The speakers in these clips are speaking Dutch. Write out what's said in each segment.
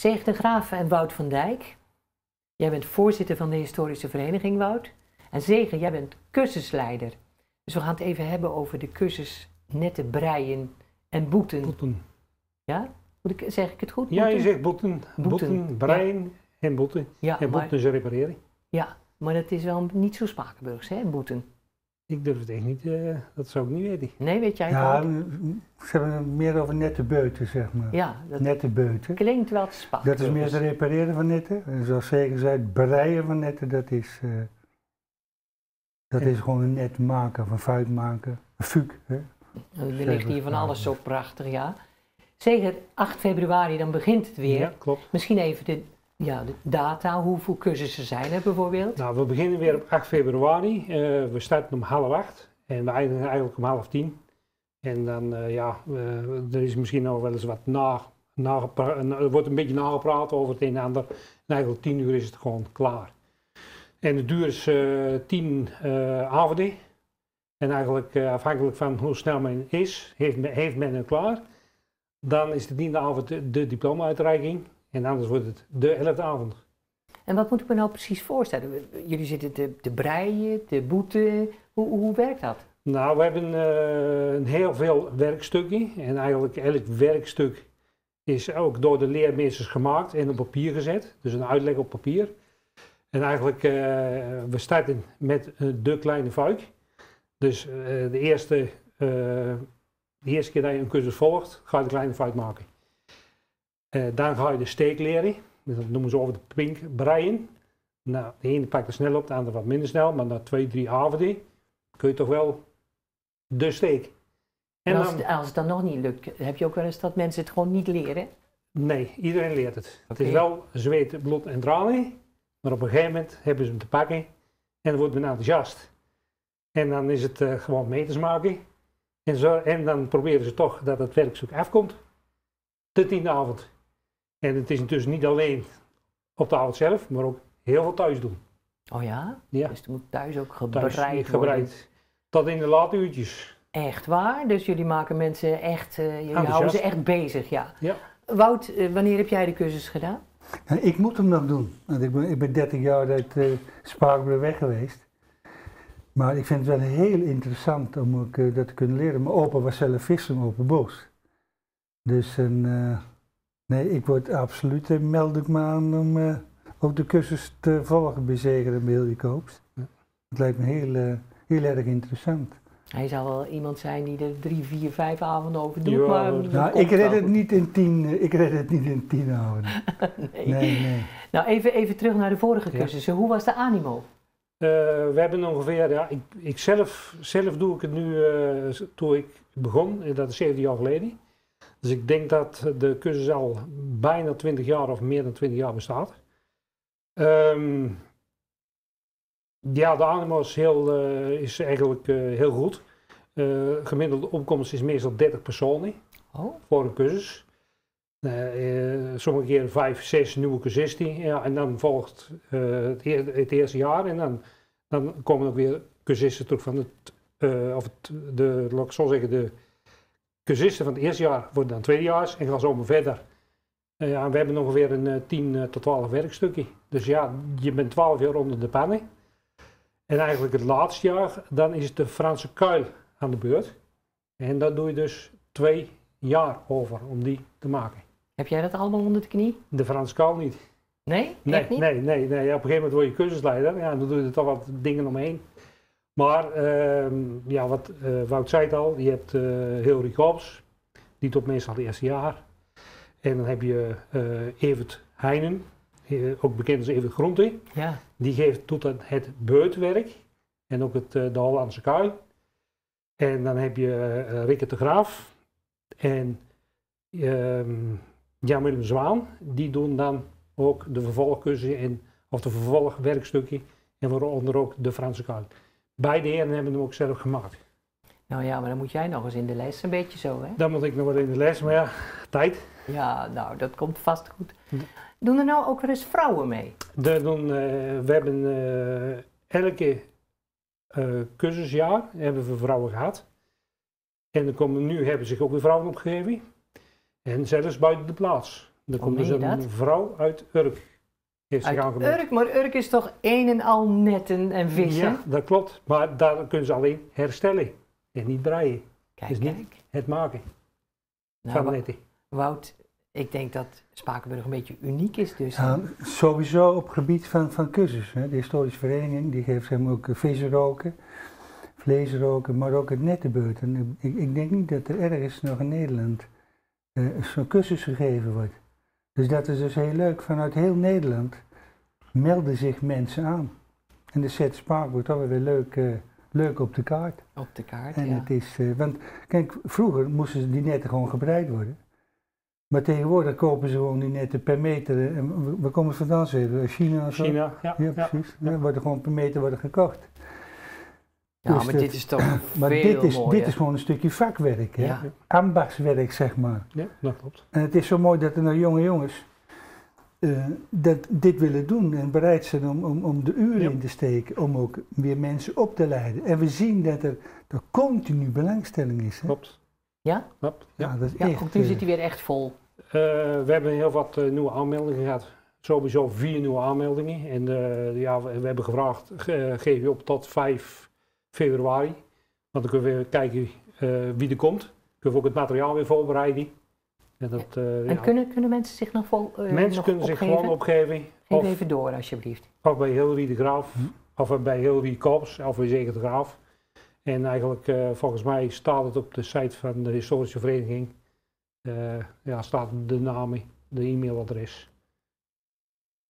Zeg de Graaf en Wout van Dijk. Jij bent voorzitter van de historische vereniging Wout. En Zegen, jij bent cursusleider. Dus we gaan het even hebben over de cursus nette breien en boeten. Boeten. Ja? Moet ik, zeg ik het goed? Ja, je zegt boeten, Boeten, boeten, brein en boeten. ja, En maar, boeten is repareren. ja, maar dat is wel niet zo Spakenburgs, hè, boeten. Ik durf het echt niet, eh, dat zou ik niet weten. Nee, weet jij het Ja, ze hebben het meer over nette beuten, zeg maar. Ja, dat Nette beuten. klinkt wel Dat Spakenburgs. is meer het repareren van netten. En zoals zeker zei, het breien van netten, dat is, eh, dat Ja. is gewoon een net maken, of een fuik maken. Een fuik, hè. Er ligt hier van alles zo prachtig, ja. Zeker 8 februari, dan begint het weer. Ja, klopt. Misschien even de, ja, de data, hoeveel cursussen zijn er bijvoorbeeld? Nou, we beginnen weer op 8 februari. Eh, we starten om half acht en we eindigen eigenlijk om half tien. En dan, eh, ja, er is misschien nog wel eens wat na, nagepra- er wordt een beetje nagepraat over het een en ander. En eigenlijk tien uur is het gewoon klaar. En de duur is eh 10 eh avonden. En eigenlijk afhankelijk van hoe snel men is, heeft men, heeft men het klaar. Dan is de tiende avond de, de diploma-uitreiking. En anders wordt het de elfde avond. En wat moet ik me nou precies voorstellen? Jullie zitten te, te breien, te boeten. Hoe, hoe werkt dat? Nou, we hebben eh, een heel veel werkstukken. En eigenlijk elk werkstuk is ook door de leermeesters gemaakt en op papier gezet. Dus een uitleg op papier. En eigenlijk, eh, we starten met eh, de kleine vuik. Dus de, eerste, de eerste keer dat je een cursus volgt, ga je de kleine vuik maken. Eh, dan ga je de steek leren. Dus Dat noemen ze over de pink breien. Nou, de ene pakt er snel op, de andere wat minder snel. Maar na twee, drie avonden kun je toch wel de steek. En En als, dan, het- als het dan nog niet lukt, heb je ook wel eens dat mensen het gewoon niet leren? nee, iedereen leert het. Het is wel zweet, bloed en tranen, maar op een gegeven moment hebben ze hem te pakken en dan wordt men enthousiast. En dan is het eh, gewoon meters maken. En, zo, en dan proberen ze toch dat het werkstuk afkomt. De tiende avond. En het is dus niet alleen op de avond zelf, maar ook heel veel thuis doen. Oh ja? Ja, Dus het moet thuis ook thuis gebreid worden. gebreid. Tot in de late uurtjes. Echt waar? Dus jullie maken mensen echt, eh, jullie Enthousiast. houden ze echt bezig, ja. Ja. Wout, eh, wanneer heb jij de cursus gedaan? Nou, ik moet hem nog doen, want ik ben, ik ben 30 jaar uit uh, Spakenburg weg geweest. Maar ik vind het wel heel interessant om ook, dat te kunnen leren. Mijn opa was zelf visser in Open Bos. Dus een, eh, nee, ik word absoluut, eh, meld ik me aan om eh, ook de cursus te volgen bij Zeger en bij Hilde Koopst. Ja. Het lijkt me heel, eh, heel erg interessant. Hij zal wel iemand zijn die er drie, vier, vijf avonden over doet, Ja, maar... Nou, ik red het niet in tien, ik red het niet in tien avonden. Nee. Nee, nee. Nou, even, even terug naar de vorige Ja. cursussen. Hoe was de animo? Eh, we hebben ongeveer, ja, ik, ik zelf, zelf doe ik het nu eh, toen ik begon, dat is 17 jaar geleden. Dus ik denk dat de cursus al bijna 20 jaar of meer dan 20 jaar bestaat. Ehm, ja, de animo is, heel, eh, is eigenlijk eh, heel goed. Eh, gemiddelde opkomst is meestal 30 personen Oh, voor een cursus. Sommige keren vijf, zes nieuwe cursisten. Ja, en dan volgt het, het eerste jaar en dan, dan komen ook weer cursisten terug van het, of het, de, laat ik zo zeggen, de cursisten van het eerste jaar worden dan tweedejaars en gaan zo maar verder. Eh, ja, en we hebben ongeveer een eh, 10 eh, tot 12 werkstukken. Dus ja, je bent 12 jaar onder de pannen. En eigenlijk het laatste jaar, dan is de Franse kuil aan de beurt. En dan doe je dus twee jaar over om die te maken. heb jij dat allemaal onder de knie? De Franse kuil niet. Nee? Nee, niet? nee, nee, nee. Op een gegeven moment word je cursusleider. Ja, dan doe je er toch wat dingen omheen. Maar ehm, ja, wat eh, Wout zei het al, je hebt eh Hilary Kops, die doet meestal het eerste jaar. En dan heb je eh Evert Heinen, ook bekend als Evert Groente. Ja. Die geeft, doet dan het beutwerk en ook het, de Hollandse kuil. En dan heb je eh Rikke de Graaf en ehm Jan Willem Zwaan. Die doen dan ook de vervolgcursussen en, of de vervolgwerkstukken en waaronder ook de Franse kuil. Beide heren hebben hem ook zelf gemaakt. Nou ja, maar dan moet jij nog eens in de les, een beetje zo, hè? Dan moet ik nog wat in de les, maar ja, tijd. Ja, nou, dat komt vast goed. Doen er nou ook wel eens vrouwen mee? De, doen, eh, we hebben eh, elke eh, cursusjaar hebben we vrouwen gehad. En er komen, nu hebben zich ook weer vrouwen opgegeven. En zelfs buiten de plaats. Dan komt dus een vrouw uit Urk. Heeft. Urk, maar Urk is toch een en al netten en vissen? Ja, dat klopt. Maar daar kunnen ze alleen herstellen. En niet. Kijk, is niet- kijk. Het maken Nou, van netten. Wout, ik denk dat Spakenburg een beetje uniek is dus. Ja, sowieso op gebied van, van. De historische vereniging die geeft hem ook eh, visroken, vleesroken, maar ook het nettenbeurt. En ik, ik denk niet dat er ergens nog in Nederland eh, zo'n cursus gegeven wordt. Dus dat is dus heel leuk. Vanuit heel Nederland melden zich mensen aan. En dat zet Spakenburg toch wel weer leuk, eh, leuk op de kaart. Op de kaart, En ja. het is, eh, want kijk, vroeger moesten die netten gewoon gebreid worden. Maar tegenwoordig kopen ze gewoon die netten per meter. En we- waar komen ze vandaan? Zeker? China of zo? China, ja. Ja, ja. precies. Ja, worden gewoon per meter worden gekocht. Ja, maar dit is toch Maar veel dit is, mooier. dit is gewoon een stukje vakwerk, hè? Ja. ambachtswerk zeg maar. Ja, dat klopt. En het is zo mooi dat er nou jonge jongens eh, dat dit willen doen en bereid zijn om, om, om de uren Ja. in te steken, om ook weer mensen op te leiden. En we zien dat er, er continu belangstelling is. Hè? Klopt. Ja? Klopt. Ja. Ja, dat is Ja, echt. ook nu eh, zit hij weer echt vol. Eh, we hebben heel wat eh, nieuwe aanmeldingen gehad. Sowieso vier nieuwe aanmeldingen. En eh, ja, we, we hebben gevraagd, ge- geef je op tot 5 februari. Want dan kunnen we weer kijken eh, wie er komt. Kunnen we ook het materiaal weer voorbereiden. En dat, eh, En ja, kunnen, kunnen mensen zich nog vol eh, mensen nog kunnen zich gewoon opgeven. Geef Of, even door alsjeblieft. of bij Hilary de Graaf, Hm. of bij Hilary Kops, of bij Zeker de Graaf. En eigenlijk, eh, volgens mij staat het op de site van de historische vereniging. eh, ja, staat de naam, de e-mailadres.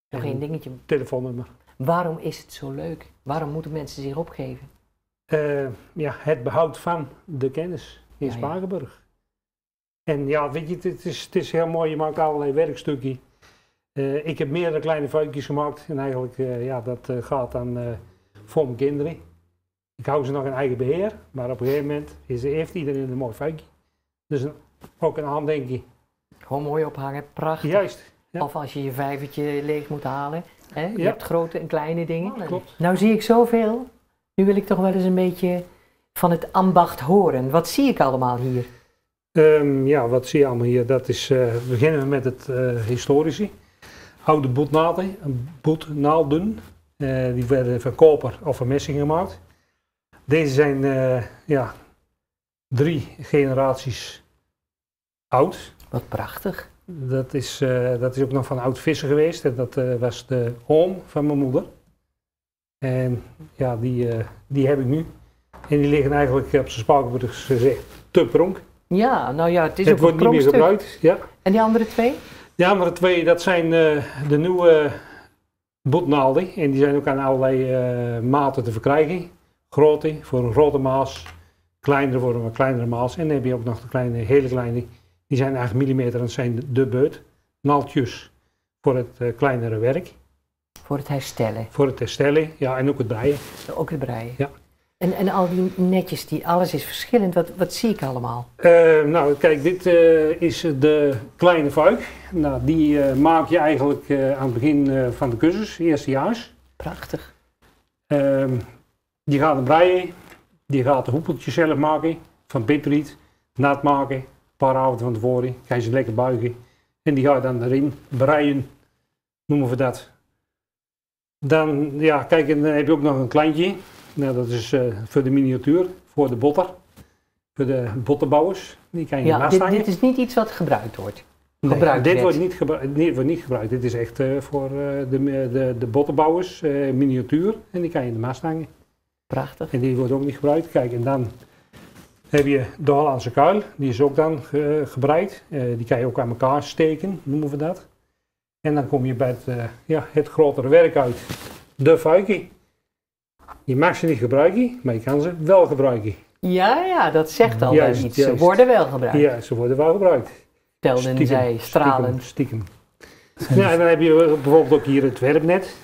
Nog één dingetje. telefoonnummer. Waarom is het zo leuk? Waarom moeten mensen zich opgeven? Eh, ja, het behoud van de kennis in Ja, ja. Spakenburg. En ja, weet je, het- is, het is heel mooi, je maakt allerlei werkstukken. Eh, ik heb meerdere kleine foutjes gemaakt en eigenlijk, eh, ja, dat gaat dan voor mijn kinderen. Ik hou ze nog in eigen beheer, maar op een gegeven moment is, heeft iedereen een mooi foutje. Dus een, ook een aandenking. Gewoon mooi ophangen, prachtig. Juist, ja. Of als je je vijvertje leeg moet halen. Hè? Je hebt grote en kleine dingen. klopt. Nou zie ik zoveel. Nu wil ik toch wel eens een beetje van het ambacht horen. Wat zie ik allemaal hier? Ehm, ja, wat zie je allemaal hier? Dat is, eh, beginnen we met het eh, historische. Oude boetnaalden, boetnaalden. eh, die werden van koper of van messing gemaakt. Deze zijn eh, ja, drie generaties oud. Wat prachtig. Dat is, dat is ook nog van oud vissen geweest. En dat was de oom van mijn moeder. En ja, die, eh, die heb ik nu. En die liggen eigenlijk op zijn Spakenburgs gezegd te pronk. Ja, nou ja, het is Het ook wordt een niet meer gebruikt. Ja. En die andere twee? De andere twee, dat zijn eh, de nieuwe botnaalden. En die zijn ook aan allerlei eh, maten te verkrijgen. Grote voor een grote maas, kleinere voor een kleinere maas. En dan heb je ook nog de kleine, hele kleine, die zijn eigenlijk millimeter en dat zijn de beut. Naaldjes voor het kleinere werk, Voor het herstellen. voor het herstellen, ja, en ook het breien. Ook het breien. Ja. En, en al die netjes, die, alles is verschillend. Wat, wat zie ik allemaal? Eh, nou, kijk, dit eh, is de kleine vuik. Nou, die eh, maak je eigenlijk aan het begin van de cursus, eerstejaars. Prachtig. Ehm die gaat hem breien, die gaat de hoepeltjes zelf maken, van pipriet, nat maken, een paar avonden van tevoren, ga je ze lekker buigen en die ga je dan erin breien, noemen we dat. Dan, ja, kijk, dan heb je ook nog een kleintje, nou, dat is eh, voor de miniatuur, voor de botter, voor de bottenbouwers, die kan je Ja, naast dit, hangen. dit is niet iets wat gebruikt wordt. Nee, gebruikt dit wordt niet, dit wordt niet gebruikt, dit is echt eh, voor eh, de, de, de bottenbouwers, miniatuur, en die kan je in de mast hangen. Prachtig. En die wordt ook niet gebruikt. Kijk, en dan heb je de Hollandse kuil. Die is ook dan ge- gebreid. Eh, die kan je ook aan elkaar steken, noemen we dat. En dan kom je bij het, eh, ja, het grotere werk uit. De vuikie. Je mag ze niet gebruiken, maar je kan ze wel gebruiken. Ja, ja, dat zegt al Juist, wel iets. Ze worden wel gebruikt. Ja, ze worden wel gebruikt. Telden Stiekem, zij stralend. Stiekem, stiekem. Ja, en dan heb je bijvoorbeeld ook hier het werpnet.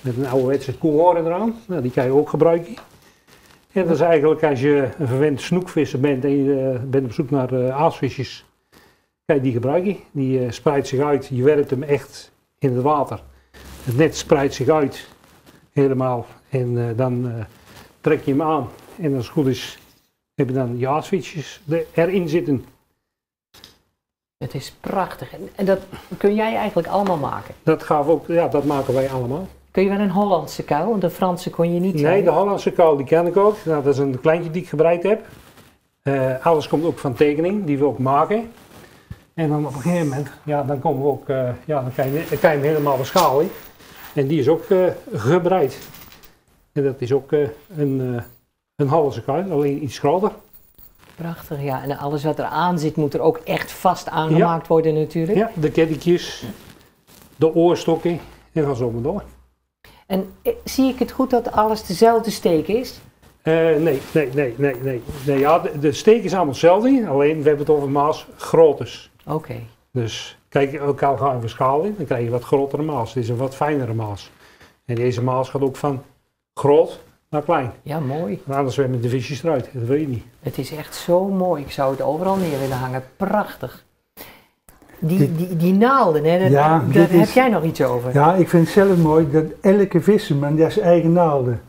Met een ouderwetse koelhoorn eraan. Nou, die kan je ook gebruiken. En dat is eigenlijk als je een verwend snoekvisser bent en je eh, bent op zoek naar eh, aasvisjes, je die gebruiken. Die eh, spreidt zich uit, je werpt hem echt in het water. Het net spreidt zich uit, helemaal. En eh, dan eh, trek je hem aan. En als het goed is, heb je dan je er- erin zitten. Het is prachtig. En, dat kun jij eigenlijk allemaal maken. Dat, gaven ook, ja, dat maken wij allemaal. Kun je wel een Hollandse kuil, want de Franse kon je niet Nee, de Hollandse kuil die ken ik ook. Nou, dat is een kleintje die ik gebreid heb. Alles komt ook van tekening, die we ook maken. En dan op een gegeven moment, ja, dan komen we ook, eh, ja, dan kan je, dan kan je hem helemaal beschalen. En die is ook eh, gebreid. En dat is ook eh, een, een kuil, alleen iets groter. Prachtig, ja. En alles wat er aan zit, moet er ook echt vast aangemaakt worden natuurlijk. Ja, de kettingjes, de oorstokken en gaan zo maar door. En zie ik het goed dat alles dezelfde steek is? Eh, nee, nee, nee, nee, nee. nee ja, de, de steek is allemaal hetzelfde, alleen we hebben het over maas groottes. Oké. Dus kijk, elkaar gaan we verschalen, dan krijg je wat grotere maas. Dit is een wat fijnere maas. En deze maas gaat ook van groot naar klein. Ja, mooi. Want anders zwemmen de visjes eruit, dat wil je niet. Het is echt zo mooi. Ik zou het overal neer willen hangen. Prachtig. Die, die, die naalden, hè, dat- Ja, daar heb is- jij nog iets over. Ja, ik vind het zelf mooi dat elke visserman zijn eigen naalden.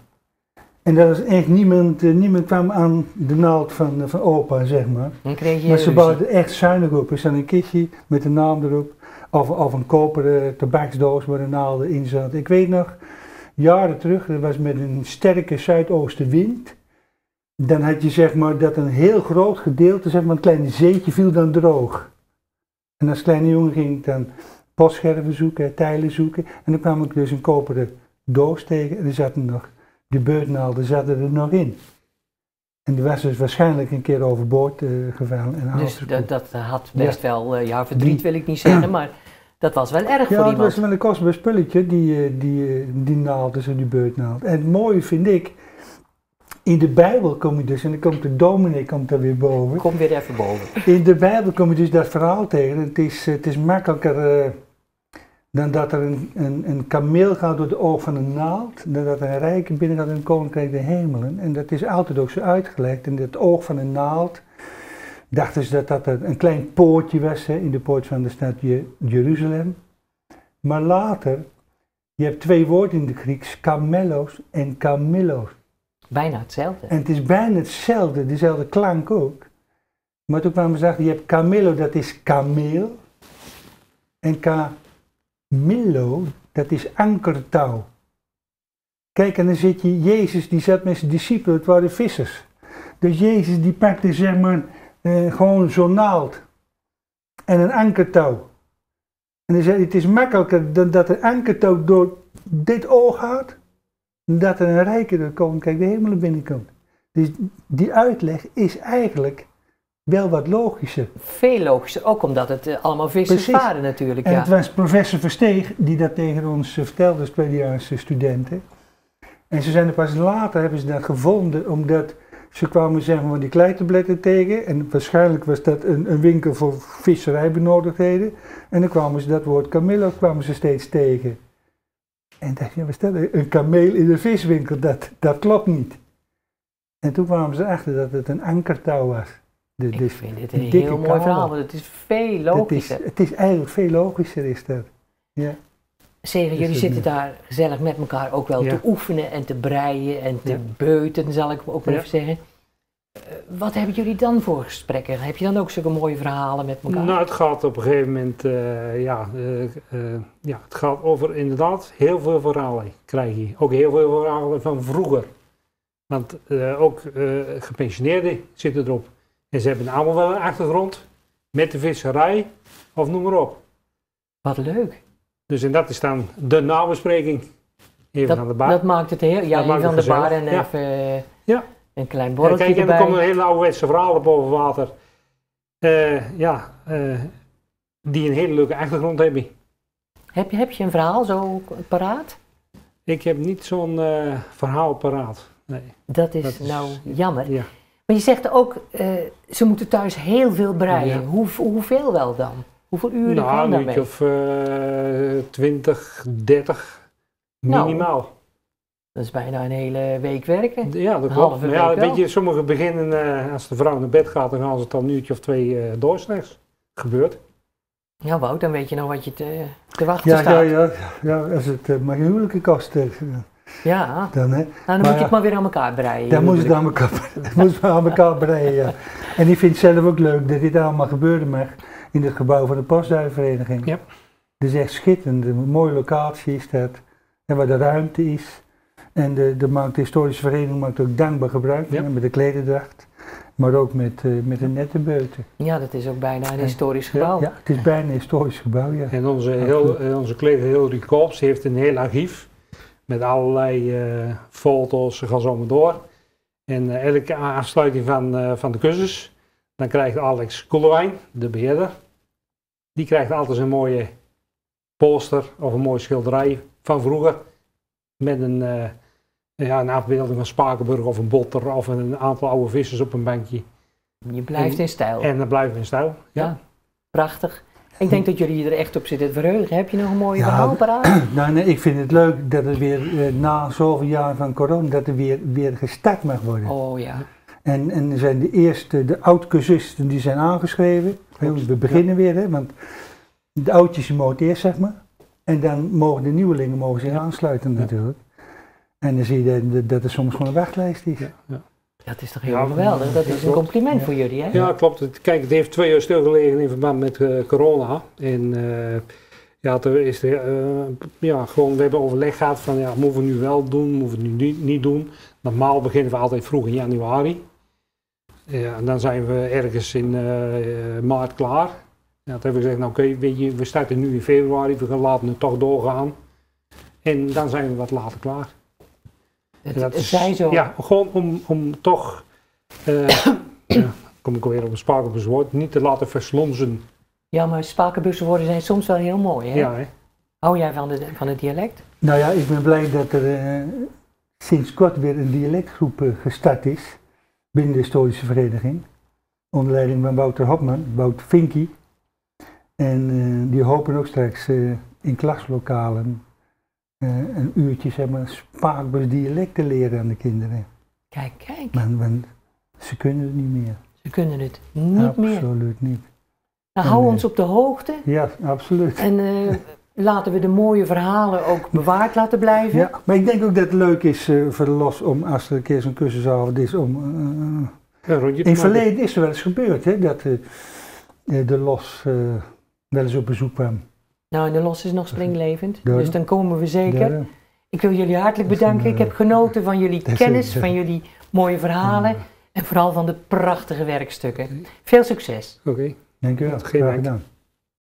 En dat is echt niemand, eh, niemand kwam aan de naald van, van opa, zeg maar. Dan kreeg je Maar ze bouwden echt zuinig op. Er staat een kistje met de naam erop. Of, of een koperen tabaksdoos waar de naalden in zat. Ik weet nog, jaren terug, dat was met een sterke zuidoostenwind. Dan had je zeg maar dat een heel groot gedeelte, zeg maar een klein zeetje, viel dan droog. En als kleine jongen ging ik dan postscherven zoeken, tijlen zoeken. En dan kwam ik dus een koperen doos tegen en er zaten nog, de beurtnaalden zaten er nog in. En die was dus waarschijnlijk een keer overboord eh gevallen. En Dus dat, dat had best wel, eh, ja, verdriet wil ik niet zeggen, maar dat was wel erg Ja, voor dat iemand. was wel een kostbaar spulletje, die, eh, die, eh, die naald, dus die beurtnaald. En het mooie vind ik, in de Bijbel kom je dus, en dan komt de dominee komt daar weer boven. Kom weer even boven. In de Bijbel kom je dus dat verhaal tegen. Het is, eh, het is makkelijker eh, dan dat er een, een, een kameel gaat door de oog van een naald, dan dat er een rijke binnen gaat in het koninkrijk der hemelen. En dat is altijd ook zo uitgelegd. In het oog van een naald dachten ze dat dat een klein poortje was hè, in de poort van de stad Je- Jeruzalem. Maar later, je hebt twee woorden in de Grieks, kamelos en kamillos. Bijna hetzelfde. En het is bijna hetzelfde, dezelfde klank ook. Maar toen kwamen ze achter, je hebt Camillo, dat is kameel. En Camillo, dat is ankertouw. Kijk, en dan zit je, Jezus die zat met zijn discipelen, het waren vissers. Dus Jezus die pakte zeg maar eh, gewoon zo'n naald. En een ankertouw. En hij zei, het is makkelijker dan dat een ankertouw door dit oog gaat, dat er een rijke door koninkrijk de hemelen binnenkomt. Dus die uitleg is eigenlijk wel wat logischer. Veel logischer, ook omdat het eh, allemaal vissers Precies. waren natuurlijk. En Ja. het was professor Versteeg die dat tegen ons eh, vertelde als tweedejaars studenten. En ze zijn er pas later hebben ze dat gevonden, omdat ze kwamen zeg maar die kleitabletten tegen. En waarschijnlijk was dat een, een winkel voor visserijbenodigdheden. En dan kwamen ze dat woord kamillo kwamen ze steeds tegen. En dacht je, wat is dat? Een kameel in een viswinkel, dat, dat klopt niet. En toen kwamen ze achter dat het een ankertouw was. De, Ik vind dit een heel mooi verhaal, want het is veel dat is, logischer. het is eigenlijk veel logischer is dat. Ja. Zeggen, Dus jullie het- zitten daar gezellig met elkaar ook wel Ja. te oefenen en te breien en te Ja. beuten, zal ik ook maar even zeggen. Eh, wat hebben jullie dan voor gesprekken? Heb je dan ook zulke mooie verhalen met elkaar? Nou, het gaat op een gegeven moment, eh, ja, eh, eh, ja, het gaat over inderdaad heel veel verhalen krijg je. Ook heel veel verhalen van vroeger. Want eh, ook eh, gepensioneerden zitten erop. En ze hebben allemaal wel een achtergrond met de visserij of noem maar op. Wat leuk. Dus en dat is dan de nabespreking. Even aan de bar. Dat maakt het heel, ja, Dat even aan de bar en even eh, Ja. een klein borreltje kijk, en er erbij. komen hele ouderwetse verhalen boven water. Eh, ja, eh, die een hele leuke achtergrond hebben. Heb, je, heb je een verhaal zo paraat? Ik heb niet zo'n verhaal paraat. Nee. Dat is, Dat is- nou jammer. Ja. Maar je zegt ook, eh, ze moeten thuis heel veel breien. Ja. Hoe, hoeveel wel dan? Hoeveel uren Nou, een uurtje of eh 20, 30 Nou. minimaal. Dat is bijna een hele week werken. Ja, dat Een klopt. Maar ja, weet je, sommigen beginnen, eh, als de vrouw naar bed gaat, dan gaan ze het al een uurtje of twee eh door s'nachts. Gebeurt. Ja, Wout, dan weet je nog wat je te, te wachten Ja, staat. ja, ja, ja, als het uh, maar huwelijke kost, eh, Ja, dan, hè, nou, dan Maar moet je het maar weer aan elkaar breien. dan moest het aan elkaar, moest het aan elkaar breien. Ja. En ik vind het zelf ook leuk dat dit allemaal gebeuren mag. in het gebouw van de Postduinvereniging. Ja. Het is echt schitterend, een mooie locatie is dat. En waar de ruimte is. En de, de, maakt, de historische vereniging maakt ook dankbaar gebruik van, Ja. hè, met de klederdracht. Maar ook met, eh, met de nette beuten. Ja, dat is ook bijna een historisch gebouw. Ja, het is bijna een historisch gebouw, ja. En onze, heel, eh, onze collega Hilary Koops heeft een heel archief met allerlei eh, foto's, ga zo maar door. En eh, elke aansluiting van, eh, van de cursus, dan krijgt Alex Koelewijn, de beheerder, die krijgt altijd een mooie poster of een mooie schilderij van vroeger. Met een, ja, een afbeelding van Spakenburg of een botter of een aantal oude vissers op een bankje. Je blijft in stijl. En dan blijven we in stijl. Ja. Ja. Prachtig. Ik denk dat jullie er echt op zitten te verheugen. Heb je nog een mooie Ja, verhaal paraat? Nou, nee, ik vind het leuk dat het weer eh, na zoveel jaar van corona, dat er weer, weer gestart mag worden. Oh ja. En, en er zijn de eerste, de oud-cursisten die zijn aangeschreven. We beginnen weer, hè, want de oudjes mogen eerst, zeg maar. En dan mogen de nieuwelingen mogen zich aansluiten natuurlijk. En dan zie je dat, dat er soms gewoon een wachtlijst is. Ja, ja. Dat is toch Ja, heel geweldig. Dat ja, is een compliment Ja. voor jullie, hè? Ja, klopt. Kijk, het heeft twee jaar stilgelegen in verband met eh, corona. En eh, ja, er is eh, ja, gewoon, we hebben overleg gehad van, ja, moeten we nu wel doen, moeten we het nu niet, niet doen. Normaal beginnen we altijd vroeg in januari. Ja, en dan zijn we ergens in maart klaar. Ja, toen hebben we gezegd, nou oké, weet je, we starten nu in februari, we gaan laten het toch doorgaan. En dan zijn we wat later klaar. Het, En dat het is- zij zo. Ja, gewoon om, om toch, eh ja, kom ik alweer op een sparkels woord, niet te laten verslonzen. Ja, maar spakenbussenwoorden zijn soms wel heel mooi, hè? Ja, hè? Hou jij van, de, van het dialect? Nou ja, ik ben blij dat er eh, sinds kort weer een dialectgroep eh, gestart is binnen de historische vereniging. Onder leiding van Wouter Hopman, Wouter Vinkie. En eh, die hopen ook straks eh, in klaslokalen een uurtje zeg maar, Spaakbus dialect te leren aan de kinderen. Kijk, kijk. Want, want ze kunnen het niet meer. Ze kunnen het niet meer. Absoluut niet. Nou, hou Nee. ons op de hoogte. Ja, absoluut. En eh, laten we de mooie verhalen ook bewaard laten blijven. Ja, maar ik denk ook dat het leuk is eh, voor de los om, als er een keer zo'n cursusavond is, om... eh, te In het verleden is er wel eens gebeurd hè, dat eh, eh, de los eh, wel eens op bezoek kwam. Nou, en de los is nog springlevend. Dus dan komen we zeker. Ik wil jullie hartelijk bedanken. Ik eh, heb genoten van jullie kennis, van jullie mooie verhalen en vooral van de prachtige werkstukken. Veel succes! Oké. Dank u wel. Geen Graag gedaan.